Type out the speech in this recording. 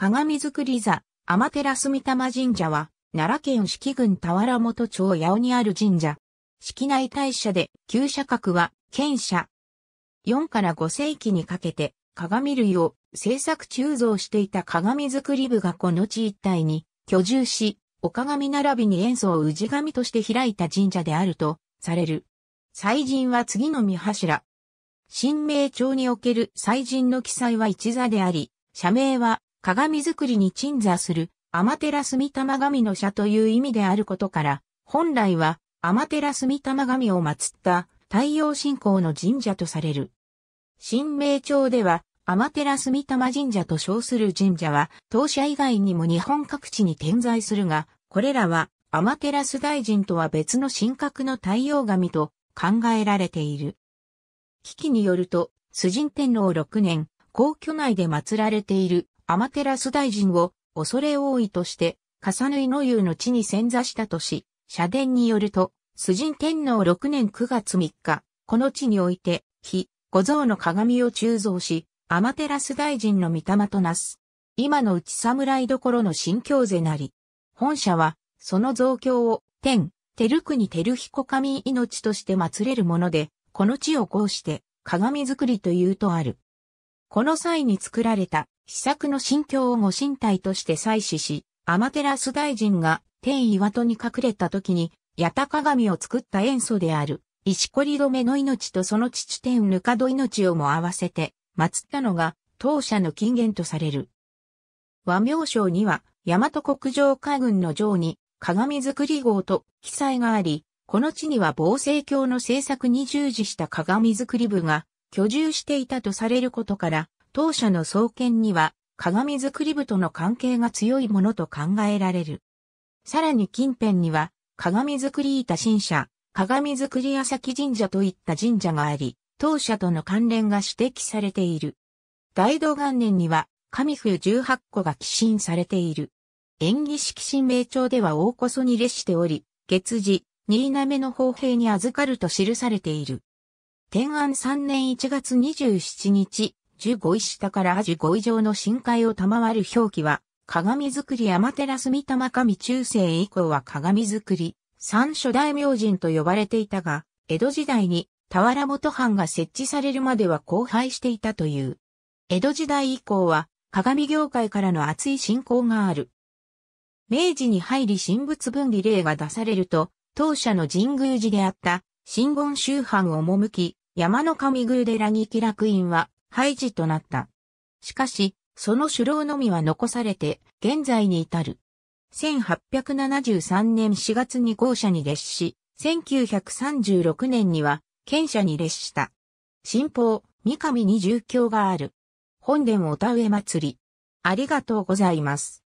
鏡作り座、天照住玉神社は、奈良県四季郡田原本町八尾にある神社。式内大社で、旧社格は、県社。4から5世紀にかけて、鏡類を制作鋳造していた鏡作り部がこの地一帯に居住し、お鏡並びに塩素を氏神として開いた神社であるとされる。祭神は次の見柱。新名帳における祭神の記載は一座であり、社名は鏡作りに鎮座する天照住玉神の社という意味であることから、本来は天照住玉神を祀った太陽信仰の神社とされる。新名町では天照住玉神社と称する神社は当社以外にも日本各地に点在するが、これらは天照大神とは別の神格の太陽神と考えられている。危機によると、崇神天皇6年、皇居内で祀られている天照大神を恐れ多いとして、重縫の湯の地に潜座したとし、社殿によると、崇神天皇6年9月3日、この地において、非、五像の鏡を鋳造し、天照大神の御霊となす。今のうち侍どころの新京勢なり。本社は、その増強を、天、照国照彦神命として祀れるもので、この地をこうして、鏡作りというとある。この際に作られた試作の心境をご神体として祭祀し、アマテラス大臣が天岩戸に隠れた時に、八田鏡を作った塩素である、石こり止めの命とその父天ぬかど命をも合わせて、祀ったのが、当社の金言とされる。和名称には、大和国上海軍の城に、鏡作り号と記載があり、この地には防政教の政策に従事した鏡作り部が居住していたとされることから、当社の創建には鏡作り部との関係が強いものと考えられる。さらに近辺には鏡作り板新社、鏡作り朝木神社といった神社があり、当社との関連が指摘されている。大道元年には神風18個が寄進されている。演技式神名帳では大こそに列しており、月次、新滑の方兵に預かると記されている。天安3年1月27日、15位下から15位上の深海を賜る表記は、鏡作り天照住玉神中世以降は鏡作り、三初大明神と呼ばれていたが、江戸時代に田原元藩が設置されるまでは荒廃していたという。江戸時代以降は鏡業界からの熱い信仰がある。明治に入り神仏分離令が出されると、当社の神宮寺であった真言宗藩を赴き、山の神宮寺に気楽院は廃寺となった。しかし、その首楼のみは残されて、現在に至る。1873年4月に豪舎に列し、1936年には、県舎に列した。新報、三上に住居がある。本殿お田植え祭り。ありがとうございます。